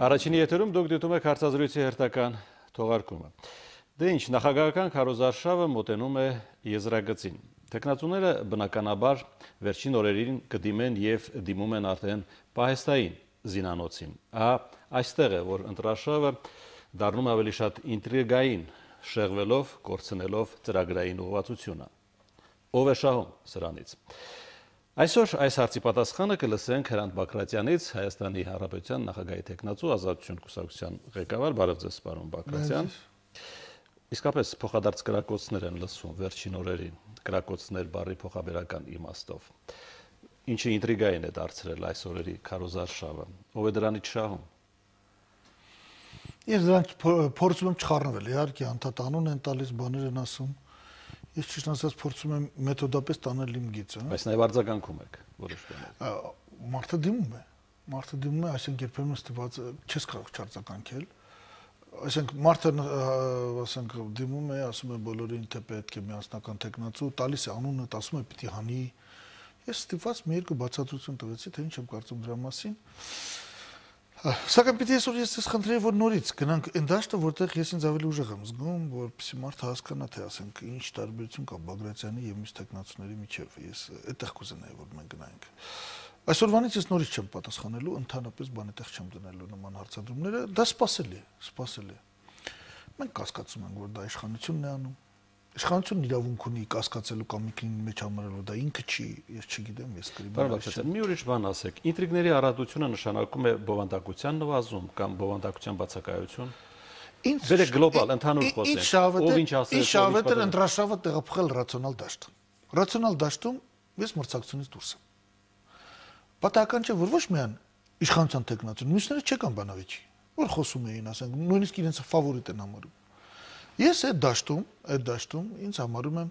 Առաջինի եթերում դուք դիտում եք հարցազրույցի հերթական թողարկումը։ Դե ինչ, նախագահական քարոզարշավը մոտենում է եզրագծին։ Տեխնացուները բնականաբար վերջին օրերին կդիմեն եւ դիմում են արդեն պահեստային զինանոցին։ Ահա այստեղ է, որ ընտրաշավը դառնում ավելի շատ ինտրիգային, շեղվելով, կորցնելով ծրագրային ուղղվածությունը։ Ով է շահում սրանից։ Այսօր այս հարցի պատասխանը կլսենք Հրանտ Բակրատյանից, Հայաստանի Հանրապետության նախագահի տեխնացու ազատություն կուսակցության ղեկավար, բարև ձեզ, պարոն Բակրատյան։ Իսկապես փոխադարձ կրակոցներ են լսվում վերջին օրերին, կրակոցներ բարի փոխաբերական իմաստով։ Ինչը ինտրիգային է դարձրել այս օրերի քարոզարշավը։ Ով է դրանից շահում։ Ես դրանք փորձում չխառնվել, իհարկե անդադանուն են տալիս, բաներ են ասում, Ես ճիշտ ասած փորձում եմ մեթոդապես տանել իմ գիծը։ Բայց նաև արձագանքում եք որոշ բաներ։ Մարդը դիմում է։ Մարդը դիմում է, այսինքն երբեմն ստված չես կարող չարձագանքել։ Այսինքն մարդը ասենք դիմում է, ասում է բոլորին թե պետք է միասնական տեխնացու, տալիս է անունը, ասում է պիտի հանի։ Ես ստված մի երկու բացատրություն տվեցի, թե ինչ եմ կարծում դրա մասին։ Սակայն պիտի այսօր ես ես խնդրեի, որ նորից գնանք այն դաշտը, որտեղ ես ինձ ավելի ուժեղ եմ զգում, որպեսզի մարդը հասկանա, թե ասենք, ինչ տարբերություն կա Բագրատյանի եւ մյուս տեխնացուների միջեւ։ Ես այդտեղ կուզենայի, որ մենք գնանք։ Այսօրվանից ես նորից չեմ պատասխանելու, ընդհանրապես բանետեղ չեմ դնելու նման հարցադրումները, դա սпасելի է, սпасելի է։ Մենք կասկածում ենք, որ դա իշխանությունն է անում, իշխանությունն իրավունք ունի կասկածելու կամ ինքնին մեջ համարելու դա ինքը չի ես չգիտեմ ես կրի Բարոյական մի ուրիշ բան ասեք ինտրիգների առատությունը նշանակում է բովանդակության նվազում կամ բովանդակության բացակայություն Ինչ վերեք գլոբալ ընդհանուր խոսենք ով ինչ ասել Ինչ շավետ էր ընտրաշավը տեղափոխել ռացիոնալ դաշտ Ռացիոնալ դաշտում ես մրցակցությունից դուրս եմ Պատահական չէ որ ոչ միայն իշխանության տեխնացիոն մյուսները չեկան բանավիճի որ խոսում էին ասենք նույնիսկ իրենց ֆավորիտ են համարում Ես այդ դաշտում, այդ դաշտում ինձ համարում եմ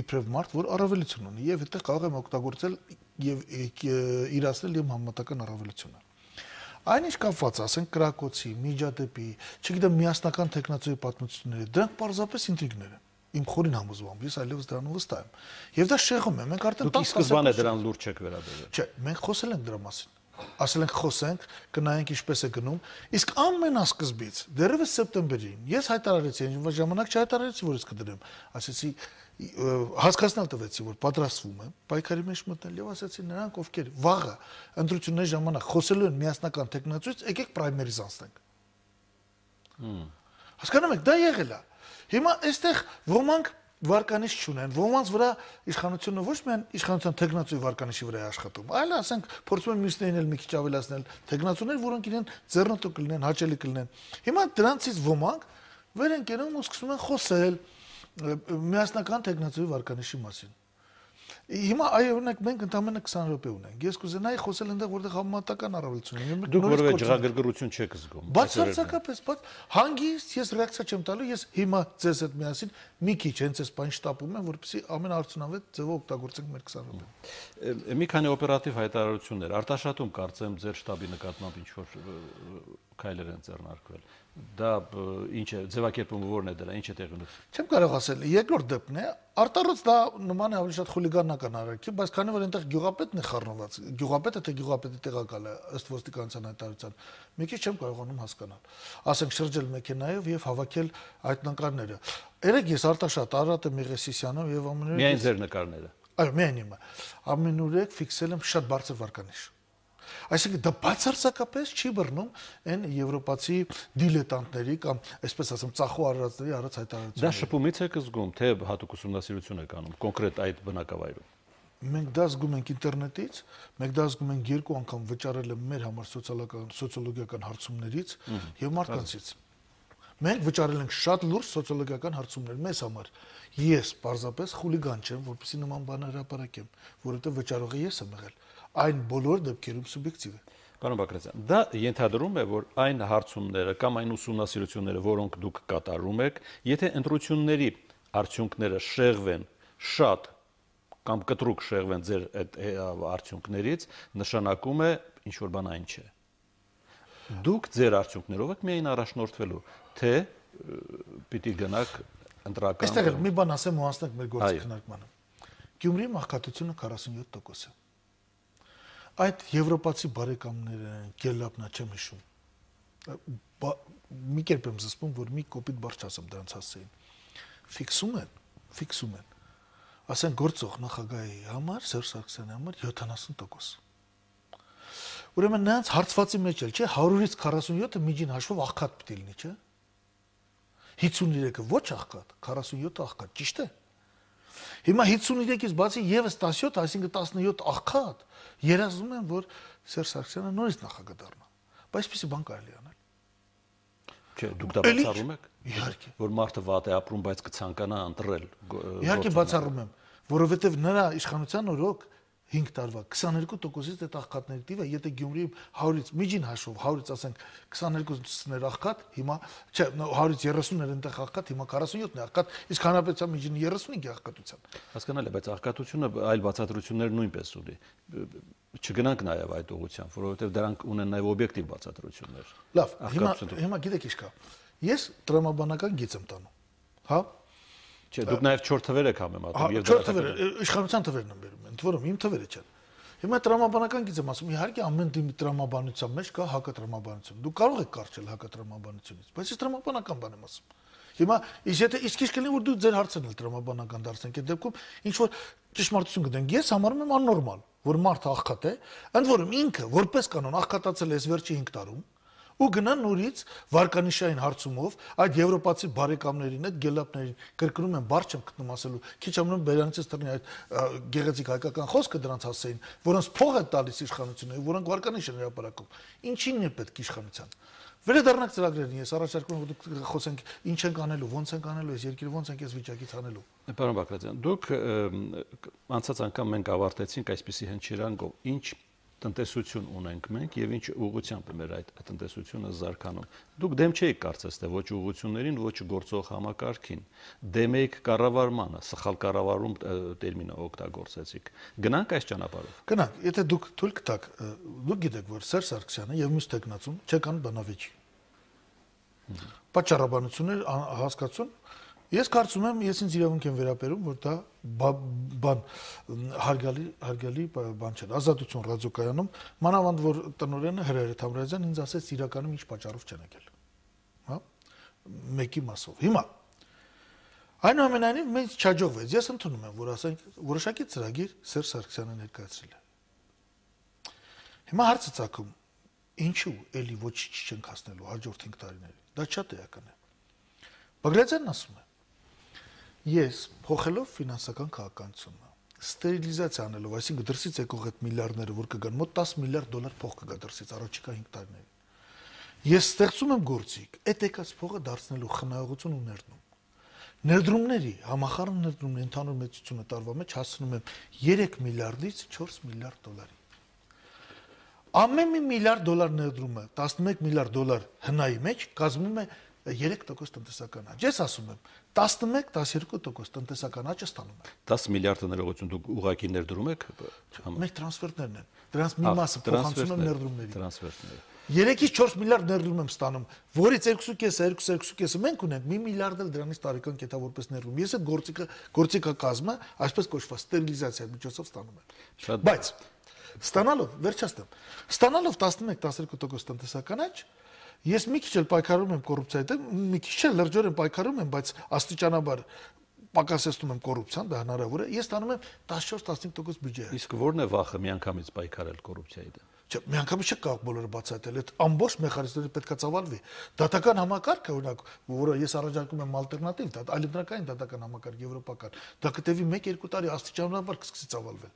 իբրև մարդ, որ առավելություն ունի եւ այդտեղ կարող եմ օգտագործել եւ իրացնել իմ համատական առավելությունը։ Այնինչ կապված, ասենք Կրակոցի, Միջադեպի, չգիտեմ, միասնական տեխնացիայի պատմությունները, դրանք պարզապես ինտրիգներ են իմ խորին համոզմամբ ես այլևս դրանով վստահ եմ։ Եվ դա շեղում է, մենք արդեն 10 սկզբանե դրան լուրջ չեք վերաբերել։ Չէ, մենք խոսել ենք դրա մասին ասել ենք խոսենք, կնայենք ինչպես է գնում։ Իսկ ամենասկզբից, դեռևս սեպտեմբերին, ես հայտարարեցի, այն ժամանակ չհայտարարեցի, որ ես կդրեմ, ասեցի հասկացնել տվեցի, որ պատրաստվում եմ պայքարի մեջ մտնել եւ ասեցի նրանք ովքեր վաղը ընտրությունների ժամանակ խոսելու են միասնական տեխնացուից, եկեք պրայմերիզ անցնենք։ Հասկանում եք, դա եղել է։ Հիմա այստեղ ոմանք վարկանիշ չունեն, ոմանց վրա իշխանությունը ոչ միայն իշխանության տեխնացուի վարկանիշի վրա է աշխատում, այլ ասենք փորձում են մյուսներին էլ մի քիչ ավելացնել տեխնացուներ, որոնք իրեն ձեռնտու կլինեն, հաճելի կլինեն։ Հիմա դրանցից ոմանք վեր են կերում ու սկսում են խոսել միասնական տեխնացուի վարկանիշի մասին։ Հիմա այ օրինակ մենք ընդամենը 20 րոպե ունենք։ Ես կուզենայի խոսել այնտեղ որտեղ համատական առավելություն ունի։ Դուք որևէ ջղագրգռություն չեք զգում։ Բացարձակապես, բայց հանգիստ ես ռեակցիա չեմ տալու, ես հիմա ձեզ հետ միասին մի քիչ հենց այս բան շտապում եմ, որպեսզի ամենաարդյունավետ ձևով օգտագործենք մեր 20 րոպեն։ Մի քանի օպերատիվ հայտարարություններ արտաշատում կարծեմ ձեր շտաբի նկատմամբ ինչ որ քայլեր են ձեռնարկվել դա ինչ է ձևակերպումը որն է դրա ինչ է տեղի ունեցել չեմ կարող ասել երկրորդ դեպքն է արտարոց դա նման է ավելի շատ խուլիգանական արարքի բայց քանի որ այնտեղ գյուղապետն է խառնված գյուղապետը թե գյուղապետի տեղակալը ըստ ոստիկանության հայտարարության մի քիչ չեմ կարողանում հասկանալ ասենք շրջել մեքենայով եւ հավաքել այդ նկարները երեք ես արտաշատ Արարատը Մեղեսիսյանով եւ ամենուրեք միայն ձեր նկարները այո միայն իմը ամենուրեք ֆիքսել եմ շատ բարձր վարկանիշ Այսինքն դա բացարձակապես չի բռնում այն եվրոպացի դիլետանտների կամ այսպես ասեմ ցախու արարածների արած հայտարարությունները։ Դա շփումից եք զգում, թե հատուկ ուսումնասիրություն եք անում կոնկրետ այդ բնակավայրում։ Մենք դա զգում ենք ինտերնետից, մենք դա զգում ենք երկու անգամ վճարել եմ մեր համար սոցիալական սոցիոլոգիական հարցումներից եւ մարդկանցից։ Մենք վճարել ենք շատ լուրջ սոցիոլոգիական հարցումներ մեզ համար։ Ես պարզապես խուլիգան չեմ, որպեսզի նման բան հրապարակեմ, որովհետեւ վճարողը ես եմ եղել այն բոլոր դեպքերում սուբյեկտիվ է։ Պարոն Բակրատյան, դա ենթադրում է, որ այն հարցումները կամ այն ուսումնասիրությունները, որոնք դուք կատարում եք, եթե ընտրությունների արդյունքները շեղվեն շատ կամ կտրուկ շեղվեն ձեր այդ արդյունքներից, նշանակում է ինչ որ բան այն չէ։ Դուք ձեր արդյունքներով եք միայն առաջնորդվելու, թե պիտի գնաք ընտրական Այստեղ մի բան ասեմ ու անցնենք մեր գործի քննարկմանը։ Գյումրիի մահկատությունը 47% է այդ եվրոպացի բարեկամները, Գելապնա չեմ հիշում։ մի կերպ եմ զսպում, որ մի կոպիտ բարձ չասեմ դրանց հասցեին։ Ֆիքսում են, ֆիքսում են։ Ասեն գործող նախագահի համար Սերժ Սարգսյանի համար 70%։ Ուրեմն նրանց հարցվածի մեջ էլ, չէ, 100-ից 47-ը միջին հաշվով աղքատ է լինի, չէ։ 53-ը ոչ աղքատ, 47-ը աղքատ, ճիշտ է։ Հիմա 53-ից բացի եւս 17, այսինքն 17 աղքատ, երազում են, որ Սերժ Սարգսյանը նորից նախագահ դառնա։ Բայց այսպեսի բան կարելի անել։ Չէ, դուք դա բացառում եք։ Իհարկե։ Որ մարդը վատ է ապրում, բայց կցանկանա ընտրել։ Իհարկե բացառում եմ, որովհետև նրա իշխանության օրոք 5 տարվա 22%-ից այդ աղքատների տիվը, եթե Գյումրիի 100-ից միջին հաշվով 100-ից ասենք 22-ներ աղքատ, հիմա չէ, 100-ից 30-ներ այնտեղ աղքատ, հիմա 47-ն է աղքատ, իսկ հանրապետության միջինը 35 է աղքատության։ Հասկանալի է, բայց աղքատությունը այլ բացատրություններ նույնպես ունի։ Չգնանք նաև այդ ուղղությամբ, որովհետև դրանք ունեն նաև օբյեկտիվ բացատրություններ։ Լավ, հիմա հիմա գիտեք ինչ կա։ Ես տրամաբանական գիծ եմ տանում։ Հա։ Չէ, դուք նաև 4 թվեր եք համեմատում Հա, եւ 4 թվերը իշխանության թվերն են բերում, ընդ որում իմ թվերը չեն։ Հիմա տրամաբանական գիծ եմ ասում, իհարկե ամեն դիմի տրամաբանության մեջ կա հակատրամաբանություն։ Դու կարող եք կարճել հակատրամաբանությունից, բայց ես տրամաբանական բան եմ ասում։ Հիմա իսկ եթե իսկ ինչ կլինի որ դու ձեր հարցն էլ տրամաբանական դարձնեք, այդ դեպքում ինչ որ ճշմարտություն գտնենք, ես համարում եմ աննորմալ, որ մարդը աղքատ է, ընդ որում ինքը որպես կանոն աղքատացել է այս վերջի 5 տարում, ու գնա նորից վարկանիշային հարցումով այդ եվրոպացի բարեկամներին, այդ գելապներին կրկնում են բարձ չեմ գտնում ասելու, քիչ ամնում բերանից տրնի այդ գեղեցիկ հայկական խոսքը դրանց հասեին, որոնց փող է տալիս իշխանությունը, որոնք վարկանիշ են հրապարակում։ Ինչին է պետք իշխանության։ Վերադառնանք ծրագրերին, ես առաջարկում եմ որ խոսենք ինչ ենք անելու, ոնց ենք անելու, այս երկիրը ոնց ենք այս վիճակից անելու։ Պարոն Բակրատյան, դուք անցած անգամ մենք ավարտեցինք այսպիսի հնչերանգով, ինչ տնտեսություն ունենք մենք եւ ինչ ուղղությամբ է մեր այդ տնտեսությունը զարգանում։ Դուք դեմ չէիք կարծես թե ոչ ուղղություններին, ոչ գործող համակարգին։ Դեմ եք կառավարմանը, սխալ կառավարում տերմինը օգտագործեցիք։ Գնանք այս ճանապարհով։ Գնանք, եթե դուք թույլ կտաք, դուք գիտեք, որ Սերժ Սարգսյանը եւ մյուս տեխնացուն չեկան բանավիճ։ Պատճառաբանություններ ա- հասկացուն Ես կարծում եմ, ես ինձ իրավունք եմ վերապերում, որ դա բա- բան հարգալի հարգալի բա- բան չէ։ Ազատություն ռադիոկայանում մանավանդ որ տնորենը Հրայր Թամրազյան ինձ ասեց իրականում ինչ պատճառով չեն եկել։ Հա? Մեկի մասով։ Հիմա Այնուամենայնիվ մեզ չաջողվեց։ Ես ընդունում եմ, որ ասենք որոշակի ծրագիր Սերժ Սարգսյանը ներկայացրել է։ Հիմա հարցը ցակում, ինչու էլի ոչինչ չենք հասնելու հաջորդ 5 տարիներին։ Դա շատ էական է։ Բագրատյանն ասում է. Ես փոխելով ֆինանսական քաղաքականությունը, ստերիլիզացիա անելով, այսինքն դրսից եկող այդ միլիարդները, որ կգան, մոտ 10 միլիարդ դոլար փող կգա դրսից առաջիկա 5 տարիներին։ Ես ստեղծում եմ գործիք, այդ եկած փողը դարձնելու խնայողություն ու ներդնում։ Ներդրումների համախառն ներդրումների ընդհանուր մեծությունը տարվա մեջ հասնում եմ 3 միլիարդից 4 միլիարդ դոլարի։ Ամեն մի միլիարդ դոլար ներդրումը 11 միլիարդ դոլար հնայի մեջ կազմում է 3% տնտեսական աճ։ Ես ասում եմ 11-12% տնտեսական աճը ստանում է։ 10 միլիարդ ներողություն դուք ուղակի ներդրում եք համ- Մեր տրանսֆերներն են։ Դրանց մի մասը փոխանցում եմ ներդրումների։ Տրանսֆերտներ։ 3-ից 4 միլիարդ ներդրում եմ ստանում, որից 2.5-ը, 2.5-ը մենք ունենք, 1 միլիարդ էլ դրանից տարեկան կետա որպես ներդրում։ Ես այդ գործիքը գործիքը կազմը, այսպես կոչված ստերիլիզացիայի միջոցով ստանում եմ։ Բայց ստանալով, վերջացնեմ, ստանալով 11-12% տնտեսական աճ, ես մի քիչ էլ պայքարում եմ կոռուպցիայի դեմ, մի քիչ էլ լրջորեն պայքարում եմ, բայց աստիճանաբար պակասեցնում եմ կոռուպցիան, դա հնարավոր է։ Ես ստանում եմ 14-15% բյուջե։ Իսկ ո՞րն է վախը միանգամից պայքարել կոռուպցիայի դեմ։ Չէ, միանգամից չեք կարող բոլորը բացատրել, այդ ամբողջ մեխանիզմները պետքա ծավալվի։ Դատական համակարգը, օրինակ, որը ես առաջարկում եմ ալտերնատիվ, դա այլընտրանքային դատական համակարգ եվրոպական, դա կտևի 1-2 տարի աստիճանաբար կսկսի ծավալվել։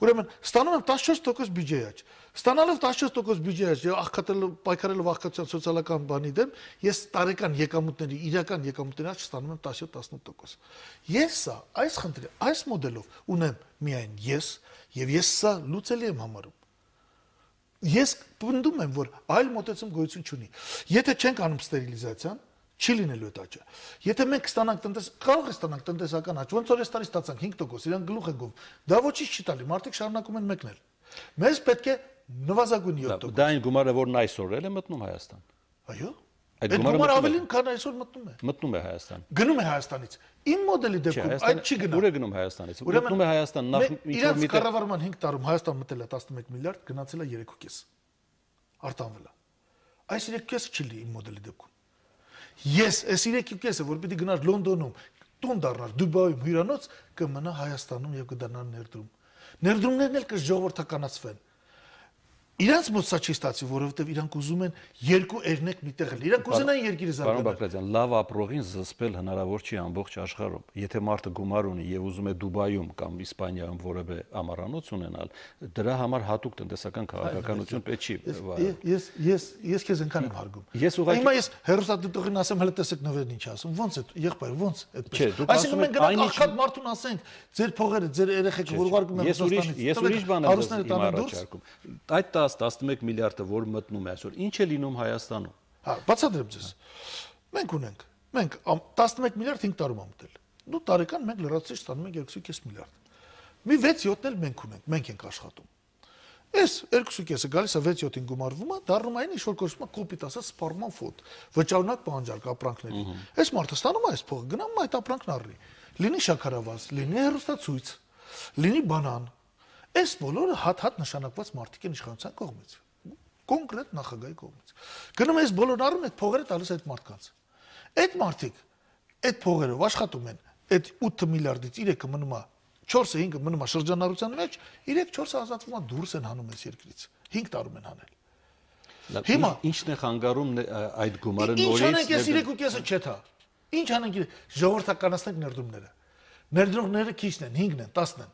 Ուրեմն, ստանում եմ 14% բյուջե աճ։ Ստանալով 14% բյուջե աճ, եւ աղքատելով պայքարելով աղքատության սոցիալական բանի դեմ, ես տարեկան եկամուտների, իրական եկամուտների աճ ստանում եմ 17-18%։ Ես սա այս խնդրի, այս մոդելով ունեմ միայն ես, եւ ես սա լուծելի եմ համարում։ Ես պնդում եմ, որ այլ մոտեցում գոյություն չունի։ Եթե չենք անում ստերիլիզացիան, չի լինելու այդ աճը։ Եթե մենք ստանանք տնտես կարող է ստանանք տնտեսական աճ, ոնց որ այս տարի ստացանք 5%, իրան գլուխ են գով։ Դա ոչինչ չի տալի, մարդիկ շարունակում են մեկնել։ Մեզ պետք է նվազագույն 7%։ Դա այն գումարը, որն այսօր էլ է մտնում Հայաստան։ Այո։ Այդ գումարը ավելին քան այսօր մտնում է։ Մտնում է Հայաստան։ Գնում է Հայաստանից։ Իմ մոդելի դեպքում այդ չի գնա։ Ուր է գնում Հայաստանից։ Մտնում է Հայաստան նախ միտեղ կառավարման 5 տարում Հայաստան մտել է 11 միլիարդ, գնացել է 3.5 արտանվել է։ Այս 3.5 չի լի իմ մոդելի դեպքում։ Ես այս 3.5-ը, որ պիտի գնար Լոնդոնում, տուն դառնար Դուբայում հյուրանոց, կմնա Հայաստանում եւ կդառնար ներդրում։ Ներդրումներն էլ կժողովրդականացվեն Իրանց մոտ սա չի ստացի, որովհետև իրանք ուզում են երկու երնեք միտեղ էլ։ Իրանք ուզենային երկիրը զարգանալ։ Պարոն Բակրատյան, լավ ապրողին զսպել հնարավոր չի ամբողջ աշխարհում։ Եթե մարդը գումար ունի եւ ուզում է Դուբայում կամ Իսպանիայում որևէ ամառանոց ունենալ, դրա համար հատուկ տնտեսական քաղաքականություն պետք չի։ Ես ես ես քեզ այնքան եմ հարգում։ Ես ուղղակի Հիմա ես հերոստատուտողին ասեմ, հələ տեսեք նվերն ինչ ասում։ Ոնց է, եղբայր, ոնց այդպես։ Այսինքն մենք գնանք աղքատ մարդուն ասենք, ձեր փողերը, ձեր երեխեքը որ ուղարկում են Ռուսաստանից։ Ես ուրիշ բան եմ առաջարկում։ Այդ 10-11 միլիարդը որ մտնում է այսօր, ինչ է լինում Հայաստանում։ Հա, բացատրեմ ձեզ։ Մենք ունենք, մենք 11 միլիարդ 5 տարում ամտել։ Դու տարեկան մենք լրացուցիչ ստանում ենք 2.5 միլիարդ։ Մի 6-7-ն էլ մենք ունենք, մենք ենք աշխատում։ Այս 2.5-ը գալիս է 6-7-ին գումարվում է, դառնում այն ինչ որ կոչվում է կոպիտ ասած սպարման ֆոտ, վճարունակ պահանջարկ ապրանքների։ Այս մարդը ստանում է այս փողը, գնում է այդ ապրանքն առնի։ Լինի շաքարավազ, լինի հերոստացույց, լինի բանան, Այս բոլորը հատ-հատ նշանակված մարդիկ են իշխանության կողմից կոնկրետ նախագահի կողմից։ Գնում ես բոլոր առում այդ փողերը տալիս այդ մարդկանց։ Այդ մարդիկ այդ փողերով աշխատում են, այդ 8 միլիարդից 3-ը մնում է 4-ը 5-ը մնում է շրջանառության մեջ, 3-4-ը ազատվում է դուրս են հանում այս երկրից։ 5 տարում են հանել։ Հիմա ի՞նչն է խանգարում այդ գումարը նորից։ Ինչ անենք ես 3.5-ը չէ թա։ Ինչ անենք ժողովրդականացնենք ներդրումները։ Ներդրողները քիչն են, 5-ն են, 10-ն են։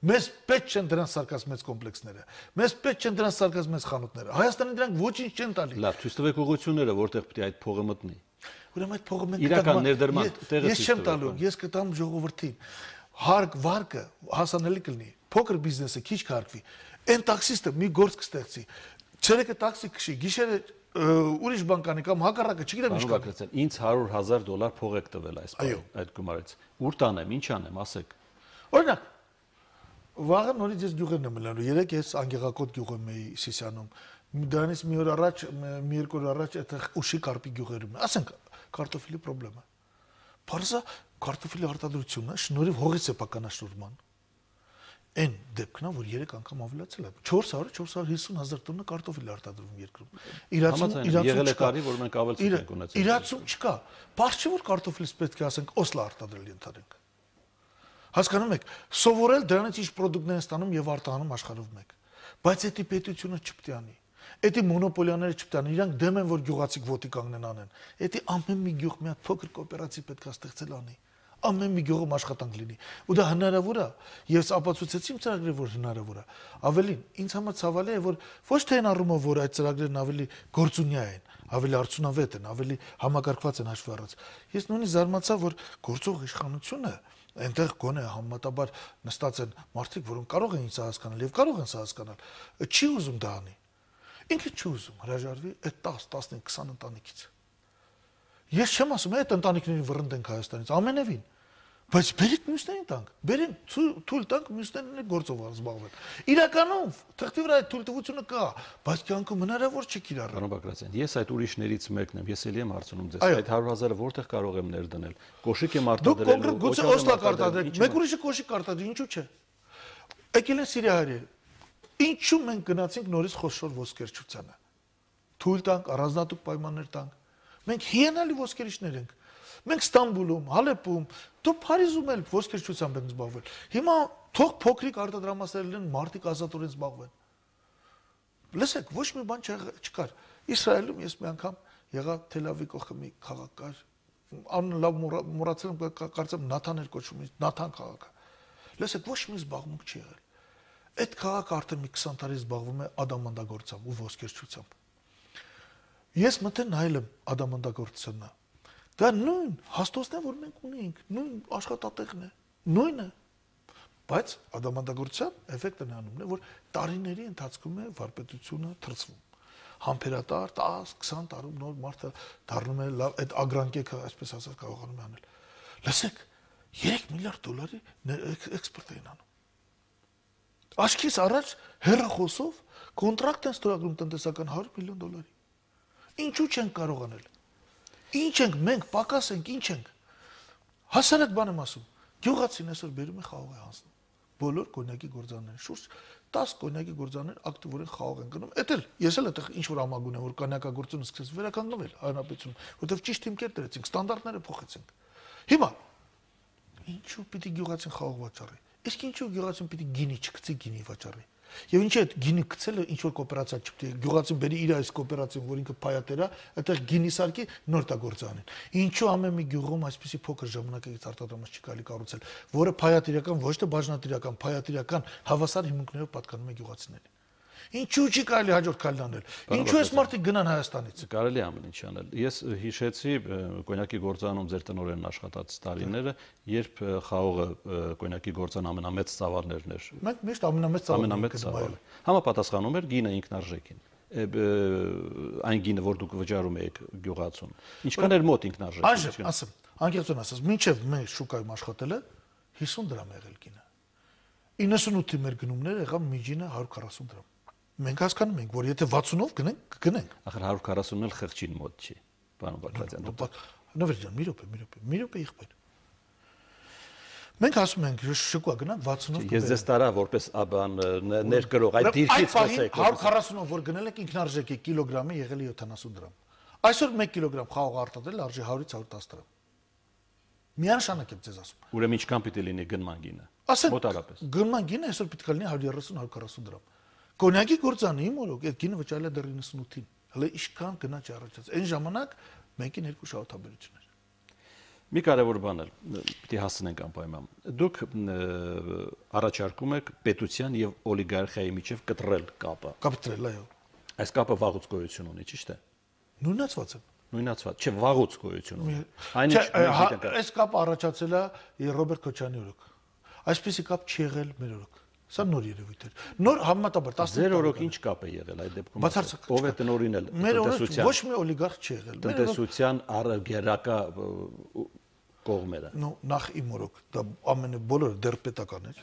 Մեզ պետք չեն դրանց սարկած մեծ կոմպլեքսները։ Մեզ պետք չեն դրանց սարկած մեծ խանութները։ Հայաստանի դրանք ոչինչ չեն տալի։ Լավ, ցույց տվեք ուղությունները, որտեղ պետք է այդ փողը մտնի։ Ուրեմն այդ փողը մենք իրական ներդրման տեղը Ես չեմ տալու, ես կտամ ժողովրդին։ Հարկ վարկը հասանելի կլինի։ Փոքր բիզնեսը քիչ կարգվի։ Այն տաքսիստը մի գործ կստեղծի։ Ցերեկը տաքսի քշի, գիշերը ուրիշ բան կանի կամ հակառակը, չգիտեմ ինչ կանի։ Ինձ 100.000 դոլար փող եք տվել այս այդ գումարից։ Ուր տանեմ, ինչ անեմ, ասեք։ Օրինակ, Վաղը նորից ես գյուղերն եմ մնալու։ Երեք ես Անգեղակոտ գյուղում էի Սիսիանում։ Դրանից մի օր առաջ, մի երկու օր առաջ այդտեղ ուշի կարպի գյուղերում։ Ասենք կարտոֆիլի խնդրեմը։ Փարսա կարտոֆիլի արտադրությունը շնորհիվ հողի սեփականաշնորհման այն դեպքն է, որ 3 անգամ ավելացել է։ 400-450 հազար տոննա կարտոֆիլ արտադրվում երկրում։ Իրացում իրացում չկա, որ մենք ավելցուկ ենք ունեցել։ Իրացում չկա։ Բարձ չէ որ կարտոֆիլից պետք է ասենք օսլա արտադրել ընդհանրենք։ Հասկանում եք, սովորել դրանից ինչ պրոդուկտներ են ստանում եւ արտահանում աշխարհով մեկ։ Բայց դա պետությունը չպետք է անի։ Էդի մոնոպոլիաները չպետք է անի, իրանք դեմ են որ գյուղացիք ոտի կանգնեն անեն։ Էդի ամեն մի գյուղ մի հատ փոքր կոոպերատիվ պետք է ստեղծել անի ամեն մի գյուղում աշխատանք լինի։ Ու դա հնարավոր է։ Ես ապացուցեցի իմ ծրագրերը, որ հնարավոր է։ Ավելին, ինձ համար ցավալի է, որ ոչ թե այն առումով, որ այդ ծրագրերն ավելի գործունյա են, ավելի արդյունավետ են, ավելի համակարգված են հաշվի առած։ Ես նույնիսկ զարմացա, որ գործող իշխանությունը այնտեղ գոնե համեմատաբար նստած են մարդիկ, որոնք կարող են ինձ հասկանալ եւ կարող են սա հասկանալ, չի ուզում դա անի։ Ինքը չի ուզում հրաժարվի այդ 10, 15, 20 ընտանիքից։ Ես չեմ ասում, այդ ընտանիքներին վռնդենք Հայաստանից, ամենևին։ Բայց բերեք մյուսներին տանք։ Բերեն թույլ տանք մյուսներին գործով զբաղվել։ Իրականում թղթի վրա այդ թույլտվությունը կա, բայց կյանքում հնարավոր չէ կիրառել։ Պարոն Բակրատյան, ես այդ ուրիշներից մեկն եմ, ես էլի եմ հարցնում ձեզ, այդ 100.000-ը որտեղ կարող եմ ներդնել։ Կոշիկ եմ արտադրել։ Դուք կոնկրետ գուցե օստակ արտադրեք, մեկ ուրիշը կոշիկ արտադրի, ինչու՞ չէ։ Եկել են Սիրիահայերը։ Ինչու մենք գնացինք նորից խոշոր ոսկերչությանը։ Թույլ տանք, առանձնատուկ պայմաններ տանք։ Մենք հիանալի ոսկերիչներ ենք Մենք Ստամբուլում, Հալեպում, դու Փարիզում էլ ոսկերչությամբ ենք զբաղվել։ Հիմա թող փոքրիկ արտադրամասերն են մարդիկ ազատորեն զբաղվեն։ Լսեք, ոչ մի բան չկար։ Իսրայելում ես մի անգամ եղա Թելավի կողքը մի քաղաք կար։ Անուն լավ մոռացել եմ, կարծեմ Նաթան էր կոչվում, Նաթան քաղաքը։ Լսեք, ոչ մի զբաղմունք չի եղել։ Այդ քաղաքը արդեն մի 20 տարի զբաղվում է ադամանդագործությամբ ու ոսկերչությամբ։ Ես մտել նայել եմ ադամանդագործությունը Դա նույն հաստոցն է, որ մենք ունենք, նույն աշխատատեղն է, նույնը։ Բայց ադամանդագործության էֆեկտը նրանումն է, որ տարիների ընթացքում է վարպետությունը թրծվում համբերատար 10-20 տարում նոր մարդը դառնում է լավ այդ ագրանկեքը այսպես ասած կարողանում է անել լսեք 3 միլիարդ դոլարի էքսպորտ էին անում աչքից առաջ հերախոսով կոնտրակտ են ստորագրում տնտեսական 100 միլիոն դոլարի ինչու չեն կարող անել Ինչ ենք մենք, պակաս ենք, ինչ ենք։ Հասարակ բան եմ ասում։ Գյուղացին այսօր բերում է խաղող է հանձնում։ Բոլոր կոնյակի գործանները շուրջ 10 կոնյակի գործարաններ ակտիվորեն խաղող են գնում։ Էդ էլ ես էլ այդտեղ ինչ որ համագուն եմ որ կոնյակագործությունը սկսեց վերականգնվել հանրապետություն, որովհետև ճիշտ հիմքեր դրեցինք, ստանդարտները փոխեցինք։ Հիմա ինչու պիտի գյուղացին խաղող վաճառի։ Իսկ ինչու գյուղացին պիտի գինի չգցի գինի վաճառի։ Եվ ինչի այդ գինի գցելը ինչ որ կոոպերացիա չպետք է գյուղացին բերի իր այս կոոպերացիան, որ ինքը փայատերա, այդտեղ գինի սարքի նոր տա գործանին։ Ինչու ամեն մի գյուղում այսպեսի փոքր ժամանակից արտադրամաս չի կարելի կառուցել, որը փայատիրական ոչ թե բաժնատիրական, փայատիրական հավասար հիմունքներով պատկանում է գյուղացիներին։ Ինչու չի կարելի հաջորդ քայլն անել։ Ինչու էս մարդիկ գնան Հայաստանից։ Կարելի ամեն ինչ անել։ Ես հիշեցի կոնյակի գործանում ձեր տնօրենն աշխատած տարիները, երբ խաղողը կոնյակի գործան ամենամեծ ծավալներն էր։ Մենք միշտ ամենամեծ ծավալը։ Ամենամեծ ծավալը։ Համապատասխանում էր գինը ինքնարժեքին այն գինը, որ դուք վճարում եք գյուղացուն։ Ինչքան էր մոտ ինքնարժեքը։ Այժմ, ասեմ, անկեղծուն ասած, մինչև մեր շուկայում աշխատելը 50 դրամ եղել գինը։ 98-ի մեր գնումները եղավ միջինը 140 դրամ մենք հասկանում ենք, որ եթե 60-ով գնենք, կգնենք։ Ախր 140-ն էլ խղճին մոտ չի, պարոն Բակրատյան։ Նվեր ջան, մի րոպե, մի րոպե, մի րոպե եղբայր։ Մենք ասում ենք շուկա գնանք 60-ով։ Ես ձեզ տարա որպես աբան ներկրող այդ դիրքից խոսեք։ 140-ով որ գնել եք ինքնարժեքի կիլոգրամը եղել է 70 դրամ։ Այսօր 1 կիլոգրամ խաղող արտադրել արժի 100-ից 110 դրամ։ Միանշանակ եմ ձեզ ասում։ Ուրեմն ինչքան պիտի լինի գնման գինը։ Մոտարապես։ Գնման գինը այսօր պիտի լինի 130-140 դրամ։ Կոնյակի գործանը իմ օրոք այդ գինը վճարել է դեռ 98-ին։ Հələ իշքան գնաց առաջած։ Այն ժամանակ մեկին երկու շահութաբերություն էր։ Մի կարևոր բան էլ պիտի հասնենք անպայման։ Դուք առաջարկում եք պետության եւ օլիգարխիայի միջև կտրել կապը։ Կապտրել, այո։ Այս կապը վաղուց գոյություն ունի, ճիշտ է։ Նույնացված է նույնացված, չէ, վաղուց գոյություն ունի։ Այնինչ այս կապը առաջացել է Ռոբերտ Քոչյանի օրոք։ Այսպեսի կապ չի եղել մեր օրոք։ Սա նոր երևույթ էր։ Նոր համեմատաբար 10 Ձեր օրոք ինչ կապ է եղել այդ դեպքում։ Բացարձակ ով է տնօրինել տնտեսության։ ոչ մի օլիգարխ չի եղել։ Տնտեսության առգերակա կողմերը։ Նո, նախ իմ օրոք դա ամենը բոլորը դեռ պետական էր։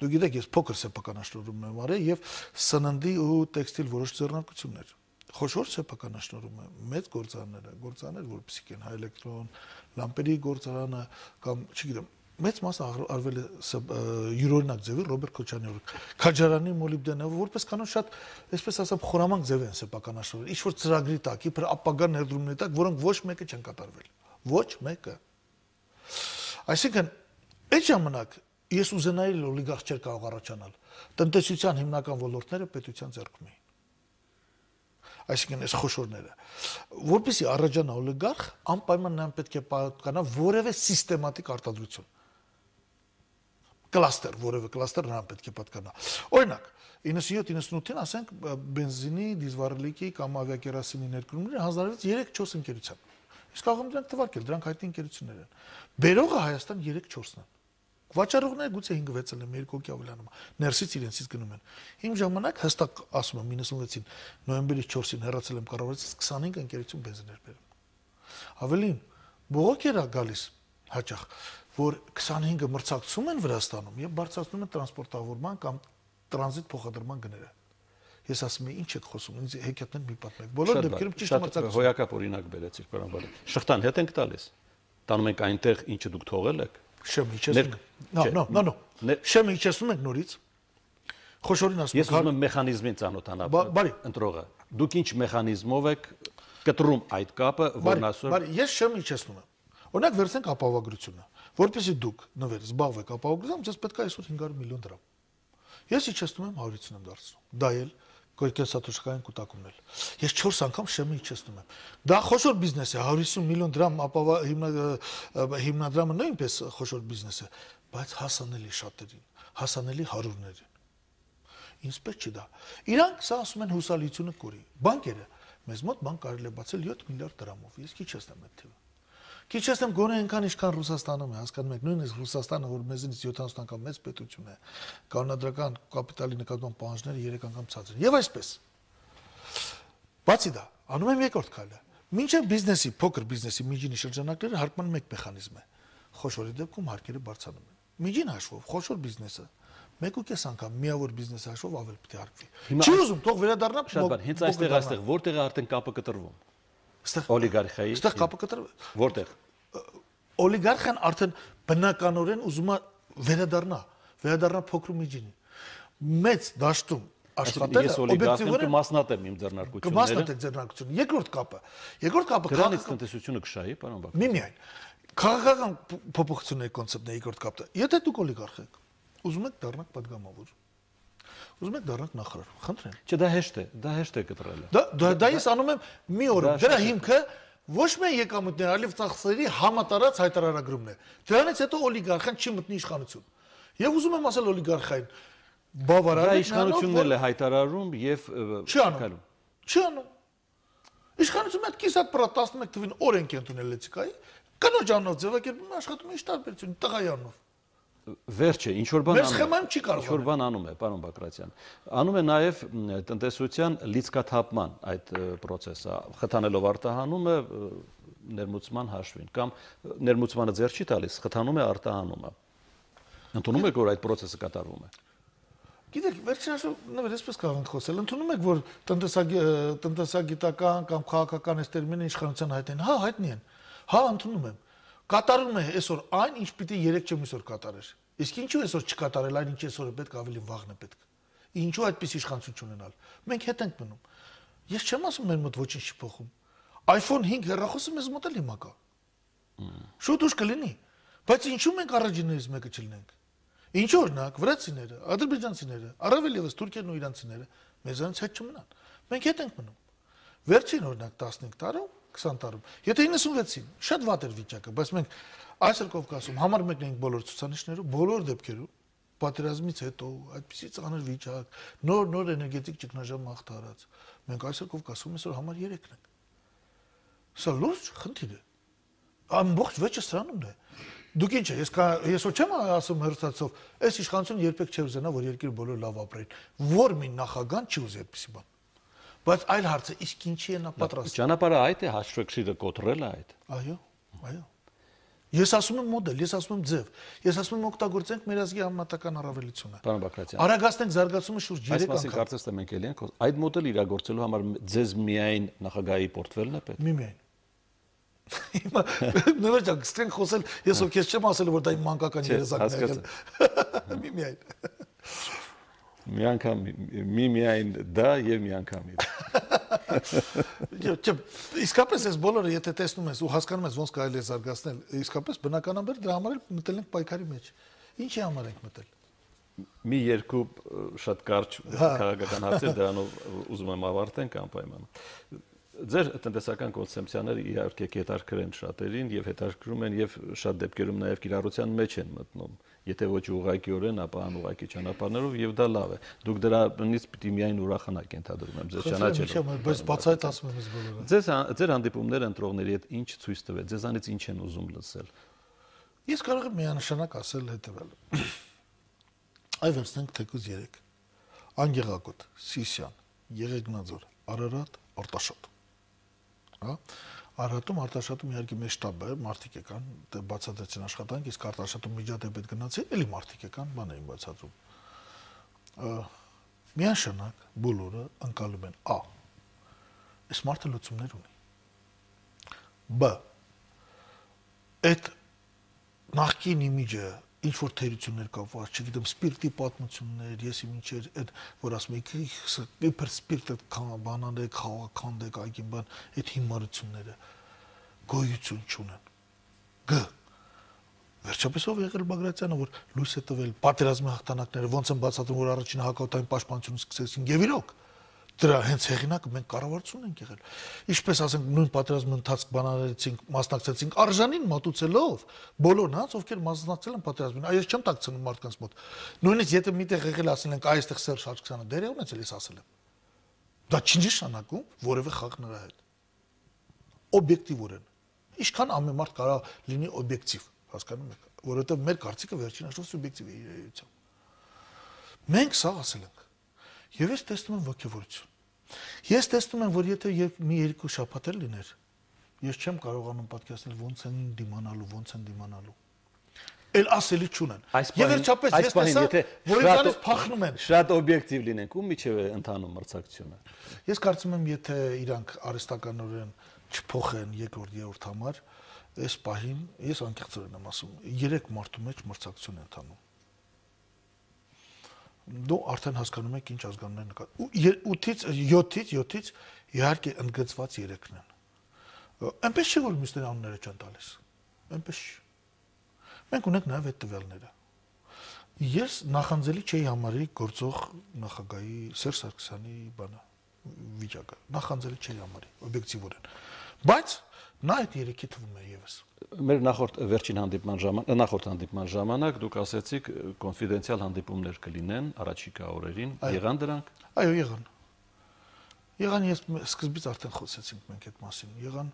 Դու գիտեք, ես փոքր սեփականաշնորհում եմ արել եւ սննդի ու տեքստիլ որոշ ձեռնարկություններ խոշոր սեփականաշնորհում է մեծ գործարանները, գործարաններ, որպեսզի կեն հայ էլեկտրոն, լամպերի գործարանը կամ, չգիտեմ, մեծ մասը արվել է յուրօրինակ ձևի Ռոբերտ Քոչյանի օրոք։ Քաջարանի մոլիբդենը որպես կանոն շատ, այսպես ասեմ, խորամանկ ձև են սեփականաշնորհը։ Ինչ որ ծրագրի տակ, իբր ապագա ներդրումների տակ, որոնք ոչ մեկը չեն կատարվել։ Ոչ մեկը։ Այսինքն այդ ժամանակ ես ուզենայի օլիգարխ չէր կարող առաջանալ։ Տնտեսության հիմնական ոլորտները պետության ձեռքում էին այսինքն այս խոշորները որպեսի առաջանա օլիգարխ անպայման նրան պետք է պատկանա որևէ սիստեմատիկ արտադրություն կլաստեր, որևէ կլաստեր նրան պետք է պատկանա։ Օրինակ, 97-98-ին ասենք բենզինի, դիզվառելիքի կամ ավիակերասինի ներկրումները հանձնարարվեց 3-4 ընկերության։ Իսկ եմ դրանք թվարկել, դրանք հայտնի ընկերություններ են։ Բերողը Հայաստան 3-4-ն են։ Վաճառողները գուցե 5-6-ն են, երկու հոգի ավելանում։ Ներսից իրենցից գնում են։ Իմ ժամանակ հստակ ասում եմ 96-ին նոյեմբերի 4-ին հեռացել եմ կառավարությունից 25 ընկերություն բենզիներ բերում։ Ավելին, բողոք էր գալիս հաճախ որ 25-ը մրցակցում են Վրաստանում եւ բարձրացնում են տրանսպորտավորման կամ տրանզիտ փոխադրման գները։ Ես ասում եմ, ինչ եք խոսում, ինձ հեքիաթներ մի պատմեք։ Բոլոր դեպքերում ճիշտ մրցակցում։ Հոյակապ օրինակ բերեցիք, պարոն Բալի։ Շղթան հետ ենք տալիս։ Տանում ենք այնտեղ, ինչը դուք թողել եք։ Շեմ իջեցնում։ Նո, նո, նո, նո։ Շեմ իջեցնում ենք նորից։ Խոշորին ասում Ես ուզում եմ մեխանիզմին ծանոթանալ։ Բարի, ընտրողը։ Դուք ինչ մեխանիզմով եք կտրում այդ կապը, որն ասում։ Բարի, ես շեմ իջեցնում եմ։ Օրինակ վերցենք ապահովագրությունը։ Որպեսզի դուք նվեր զբաղվեք ապահովագրությամբ, ձեզ պետք է այսօր 500 միլիոն դրամ։ Ես իջեցնում եմ 150 եմ դարձնում։ Դա էլ կոյկեսատուշկային կൂട്ടակումն էլ։ Ես 4 անգամ շեմը իջեցնում եմ։ Դա խոշոր բիզնես է, 150 միլիոն դրամ ապահով հիմնադրամը նույնպես խոշոր բիզնես է, բայց հասանելի շատերին, հասանելի հարյուրներին։ Ինչպես չի դա։ Իրանք սա ասում են հուսալիությունը կորի։ Բանկերը մեզ մոտ բանկ կարելի է բացել 7 միլիարդ դրամով։ Ես քիչ եմ այդ թիվը։ Քիչ ասեմ գոնե այնքան ինչքան Ռուսաստանում է, հասկանում եք, նույնիսկ Ռուսաստանը, որ մեզնից 70 անգամ մեծ պետություն է, կանոնադրական կապիտալի նկատմամբ պահանջները 3 անգամ ցածր են։ Եվ այսպես։ Բացի դա, անում եմ երկրորդ քայլը։ Մինչև բիզնեսի, փոքր բիզնեսի միջինի շրջանակները հարկման մեկ մեխանիզմ է։ Խոշորի դեպքում հարկերը բարձրանում են։ Միջին հաշվով խոշոր բիզնեսը մեկ ու կես անգամ միավոր բիզնես հաշվով ավել պետք է հարկվի։ Չի ուզում, թող վերադառնա։ Շատ բան, հենց այստեղ այստեղ որտեղ է արդեն կապը կտրվում այստեղ օլիգարխիայի այստեղ կապը կտրվել որտեղ? Օլիգարխիան արդեն բնականորեն ուզում է վերադառնա վերադառնա փոքր միջին մեծ դաշտում աշխատել ես օլիգարխիան կմասնատեմ իմ ձեռնարկությունները կմասնատեք ձեռնարկությունը երկրորդ կապը երկրորդ կապը քաղաքական տնտեսությունը կշահի պարոն բակ միմիայն քաղաքական փոփոխությունների կոնցեպտն է երկրորդ կապը եթե դուք օլիգարխ եք ուզում եք դառնալ падգամավոր Ուզում եք դառնալ նախարար։ Խնդրեմ։ Չէ, դա հեշտ է, դա հեշտ է կտրելը։ Դա դա, դա ես անում եմ մի օր։ Դրա հիմքը ոչ միայն եկամուտներ, այլև ծախսերի համատարած հայտարարագրումն է։ Դրանից հետո օլիգարխան չի մտնի իշխանություն։ Եվ ուզում եմ ասել օլիգարխային բավարար է իշխանությունն է հայտարարում եւ չի անում։ Չի անում։ Իշխանությունը այդ կիսատ պրա 11 թվին օրենք ընդունել էցիկայի, կնոջ անով ձևակերպում աշխատում է ինչ տարբերություն անով վերջը ինչ որ բան անում։ Մեր սխեմայում չի կարող։ Ինչ որ բան անում է, պարոն Բակրատյան։ Անում է նաև տնտեսության լիցկաթափման այդ process-ը, խթանելով արտահանումը ներմուծման հաշվին կամ ներմուծմանը ձեռ չի տալիս, խթանում է արտահանումը։ Ընդունում եք, որ այդ process-ը կատարվում է։ Գիտեք, վերջին հաշվով նվեր էսպես կարող ենք խոսել։ Ընդունում եք, որ տնտեսագի տնտեսագիտական կամ քաղաքական այս տերմինը իշխանության հայտ են։ Հա, հայտնի են։ Հա, ընդունում եմ։ Կատարում է այսօր այն, ինչ պիտի 3 չեմ այսօր կատարեր։ Իսկ ինչու այսօր չկատարել այն, ինչ այսօր պետք, ավելի վաղն է պետք։ Ինչու այդպես իշխանություն ունենալ։ Մենք հետ ենք մնում։ Ես չեմ ասում մեր մոտ ոչինչ չի փոխում։ iPhone 5 հեռախոսը մեզ մոտ էլ հիմա կա։ Շուտ ուշ կլինի։ Բայց ինչու մենք առաջիններից մեկը չլինենք։ Ինչու օրինակ վրացիները, ադրբեջանցիները, առավել եւս թուրքերն ու իրանցիները մեզանից հետ չմնան։ Մենք հետ ենք մնում։ Վերջին օրինակ 15 տարում 20 տարում։ Եթե 96-ին շատ վատ էր վիճակը, բայց մենք այսօր Կովկասում համար մեկն ենք բոլոր ցուցանիշներով, բոլոր դեպքերում պատերազմից հետո այդպիսի ծանր վիճակ, նոր նոր էներգետիկ ճգնաժամ հաղթարած։ Մենք այսօր Կովկասում այսօր համար 3-ն ենք։ Սա լուրջ խնդիր է։ Ամբողջ վեճը սրանումն է։ Դուք ինչ ես ես ոչ չեմ ասում հերթացով, այս իշխանությունը երբեք չի ուզենա, որ երկիրը բոլոր լավ ապրեն։ Որ մի նախագահ չի ուզի այդպեսի բան։ Բայց այլ հարցը իսկ ինչի է նա պատրաստ։ Ճանապարհը այդ է հաշվեկշիռը կոտրել է այդ։ Այո, այո։ Ես ասում եմ մոդել, ես ասում եմ ձև։ Ես ասում եմ օգտագործենք մեր ազգի համատական առավելությունը։ Պարոն Բակրատյան։ Արագացնենք զարգացումը շուրջ 3 անգամ։ Այս մասին կարծես թե մենք էլի ենք, այդ մոդելը իրագործելու համար ձեզ միայն նախագահի պորտֆելն է պետք։ Մի միայն։ Հիմա նորից սկսենք խոսել, ես ո քեզ չեմ ասել որ դա իմ մանկական երազակն է Մի միայն։ Մի անգամ մի միայն դա եւ մի անգամ իր։ Չէ, իսկապես այս բոլորը եթե տեսնում ես ու հասկանում ես ոնց կարելի է զարգացնել, իսկապես բնականաբար դրա համար էլ մտել ենք պայքարի մեջ։ Ինչի համար ենք մտել։ Մի երկու շատ կարճ հա։ քաղաքական հարցեր դրանով ուզում եմ ավարտենք անպայման ձեր տնտեսական կոնցեպցիաները իհարկե կետարկրեն շատերին եւ հետարկրում են եւ շատ դեպքերում նաեւ կիրառության մեջ են մտնում եթե ոչ ուղղակիորեն ապա անուղակի ճանապարհներով եւ դա լավ է դուք դրանից պիտի միայն ուրախանաք ընդհանրում եմ ձեզ ճանաչելով բայց բացայտ ասում եմ ես բոլորը ձեզ ձեր հանդիպումները ընտրողների հետ ինչ ցույց տվեց ձեզանից ինչ են ուզում լսել ես կարող եմ միանշանակ ասել հետեւելը այ վերցնենք թեկուզ 3 անգեղակոտ սիսյան եղեգնաձոր արարատ արտաշոտ հա Արհատում արտաշատում իհարկե մեր շտաբը մարդիկ եկան, դե բացատրեցին աշխատանք, իսկ արտաշատում միջադեպ այդ գնացին, էլի մարդիկ եկան, բան էին բացատրում։ Միանշանակ բոլորը անցալում են A։ Այս մարդը լուծումներ ունի։ B։ Այդ նախկին իմիջը ինչ որ թերություններ կապված, չգիտեմ, սպիրտի պատմություններ, ես իմ ինչեր այդ որ ասում եք, իբր սպիրտը բանան է, քաղաքանդ է, այգին բան, այդ հիմարությունները գոյություն չունեն։ Գ Վերջապես ով եղել Բագրատյանը, որ լույս է տվել պատերազմի հաղթանակները, ոնց են բացատրում, որ առաջին հակաօտային պաշտպանությունը սկսեցին եւ իրոք դրա հենց հեղինակը մենք կառավարություն ենք եղել։ Ինչպես ասենք նույն պատերազմի ընթացք բանալեցինք, մասնակցեցինք արժանին մատուցելով բոլոր նրանց, ովքեր մասնակցել են պատերազմին։ Այս չեմ տակցնում մարդկանց մոտ։ Նույնիսկ եթե միտեղ եղել ասել ենք այստեղ Սերժ Հաչկյանը դեր է ունեցել, ես ասել եմ։ Դա չի նշանակում որևէ խաղ նրա հետ։ Օբյեկտիվորեն։ Ինչքան ամեն մարդ կարող լինի օբյեկտիվ, հասկանում եք, որովհետև մեր կարծիքը վերջին հաշվով սուբյեկտիվ է իրայությամբ։ Մենք սա ասել ենք։ Եվ ես տեսնում եմ ողջավորություն Ես տեսնում եմ, որ եթե մի երկու շաբաթ էլ լիներ, ես չեմ կարողանում պատկերացնել ոնց են դիմանալու, ոնց են դիմանալու էլ ասելի չունեն։ Եվ վերջապես ես տեսա, որ իրանից փախնում են։ Շատ օբյեկտիվ լինենք, ում միջև է ընթանում մրցակցությունը։ Ես կարծում եմ, եթե իրանք արհեստականորեն չփոխեն երկրորդ երրորդ համար, այս պահին ես անկեղծորեն եմ ասում, երեք մարդու մեջ մրցակցություն է ընթանում։ դու արդեն հասկանում եք ինչ ազգանուններ նկատի 8-ից 7-ից 7-ից իհարկե ընդգծված 3-ն են այնպես չի որ մյուսները անունները չեն տալիս այնպես չի մենք ունենք նաև այդ տվյալները ես նախանձելի չէի համարի գործող նախագահի Սերժ Սարգսյանի բանը վիճակը նախանձելի չէի համարի օբյեկտիվորեն բայց նա այդ երեքի թվում է եւս մեր նախորդ վերջին հանդիպման ժամանակ նախորդ հանդիպման ժամանակ դուք ասացիք կոնֆիդենցիալ հանդիպումներ կլինեն առաջիկա օրերին եղան դրանք? Այո եղան եղան ես սկզբից արդեն խոսեցինք մենք այդ մասին եղան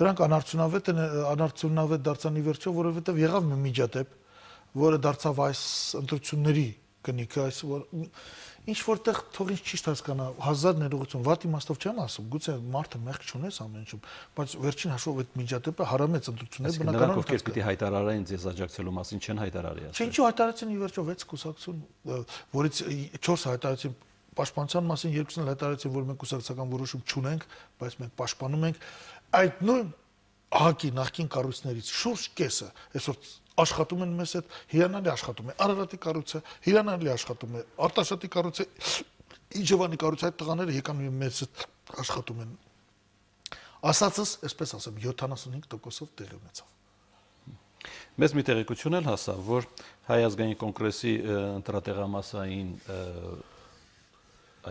դրանք անարդյունավետ են անարդյունավետ դարձան ի վերջո որովհետեւ եղավ մի միջադեպ որը դարձավ այս ընտրությունների կնիքը այս որ ինչ որտեղ թող ինչ ճիշտ հասկանա հազար ներողություն վատ իմաստով չեմ ասում գուցե մարդը մեղք չունես ամեն ինչում բայց վերջին հաշվով այդ միջադեպը հարամեց ընտրություններ բնականon ովքեր պիտի հայտարարային ձեզ աջակցելու մասին չեն հայտարարի ասել ինչու հայտարարեցին ի վերջո 6 կուսակցություն որից 4 հայտարարեցին պաշտպանության մասին երկուսն հայտարարեցին որ մենք կուսակցական որոշում չունենք բայց մենք պաշտպանում ենք այդ նույն ահակի նախքին կառույցներից շուրջ կեսը այսօր աշխատում են մեզ հետ, հիանալի աշխատում է Արարատի կառույցը, հիանալի աշխատում է Արտաշատի կառույցը, Իջևանի կառույցը այդ տղաները եկան մեզ հետ աշխատում են։ Ասածս, այսպես ասեմ, 75%-ով տեղի ունեցավ։ Մեզ մի տեղեկություն էլ հասավ, որ հայ ազգային կոնգրեսի ընտրատեղամասային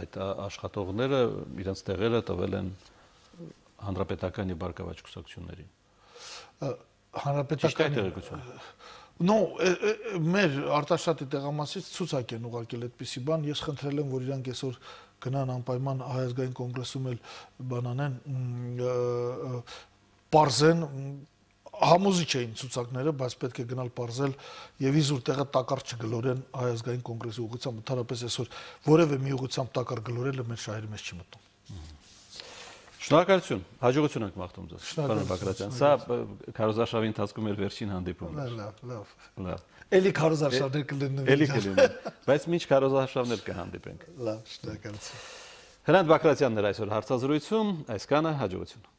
այդ աշխատողները իրենց տեղերը տվել են հանրապետական եւ բարգավաճ կուսակցություններին հանրապետական տեղեկություն։ նո մեր արտաշատի տեղամասից ցուցակ են ուղարկել այդպիսի բան ես խնդրել եմ որ իրանք այսօր գնան անպայման հայազգային կոնգրեսում էլ բանանեն parzen համոզիչ էին ցուցակները, բայց պետք է գնալ parzel եւ իզուր տեղը տակար չգլորեն հայազգային կոնգրեսի ուղղությամբ, ընդհանրապես այսօր որևէ մի ուղղությամբ տակար գլորելը մեր շահերի մեջ չի մտնում։ Շնորհակալություն։ Հաջողություն ենք մաղթում ձեզ։ Պարոն Բակրատյան։ Սա քարոզարշավի ընթացքում էր վերջին հանդիպումն։ Լավ, լավ։ Լավ։ Էլի քարոզարշավներ կլինեն։ Էլի կլինեն։ Բայց ինչ քարոզարշավներ կհանդիպենք։ Լավ, շնորհակալություն։ Հրանտ Բակրատյանն էր այսօր հարցազրույցում, այսքանը հաջողություն։